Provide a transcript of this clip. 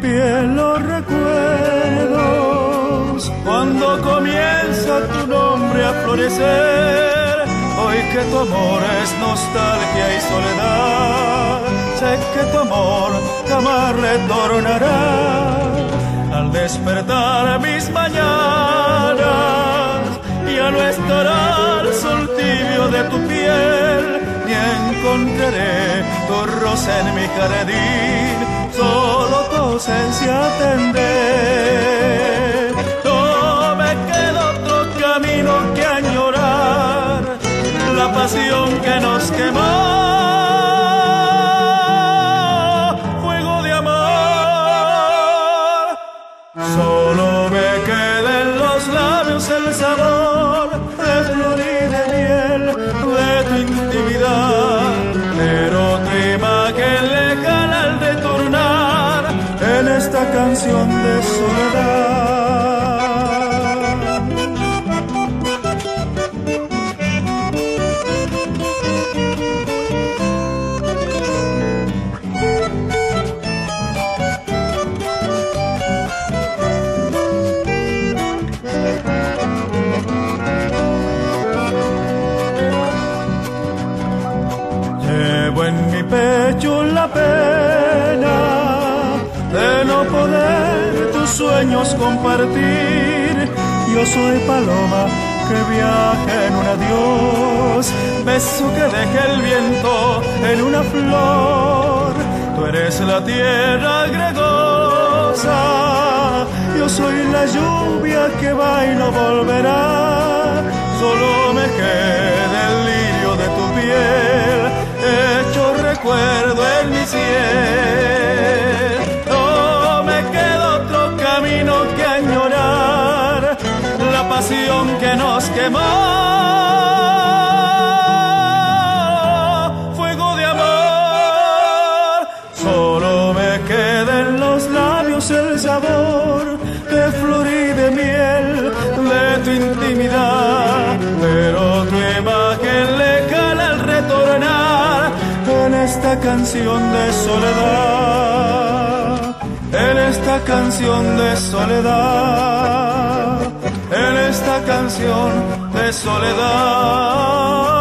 piel los recuerdos cuando comienza tu nombre a florecer. Hoy que tu amor es nostalgia y soledad, sé que tu amor jamás retornará. Al despertar mis mañanas, ya no estará el sol tibio de tu piel, ni encontraré tu rosa en mi jardín, solo ausencia tendré. No me queda otro camino que añorar la pasión que nos quemó. Solo me queda en los labios el sabor esta canción de soledad. Llevo en mi pecho la pena sueños compartir. Yo soy paloma que viaja en un adiós, beso que deja el viento en una flor. Tú eres la tierra gregosa, yo soy la lluvia que va y no volverá. Solo me queda el lirio de tu piel, hecho recuerdo en mi cielo. Que nos quemó. Fuego de amor, solo me queda en los labios el sabor de flor y de miel de tu intimidad, pero tu imagen lejana al retornar en esta canción de soledad, en esta canción de soledad, canción de soledad.